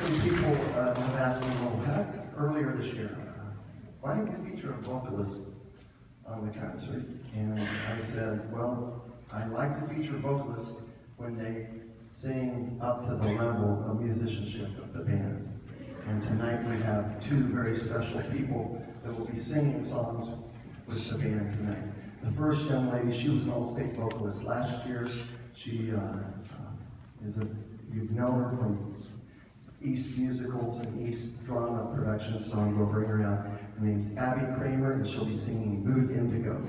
some people uh, have asked me, well, how, earlier this year, uh, why didn't you feature a vocalist on the concert? And I said, well, I like to feature vocalists when they sing up to the level of musicianship of the band. And tonight we have two very special people that will be singing songs with the band tonight. The first young lady, she was an all-state vocalist last year. She uh, uh, is a, you've known her from East musicals and East drama productions, so I'm going to bring her out. Her name's Abby Cramer, and she'll be singing Mood Indigo.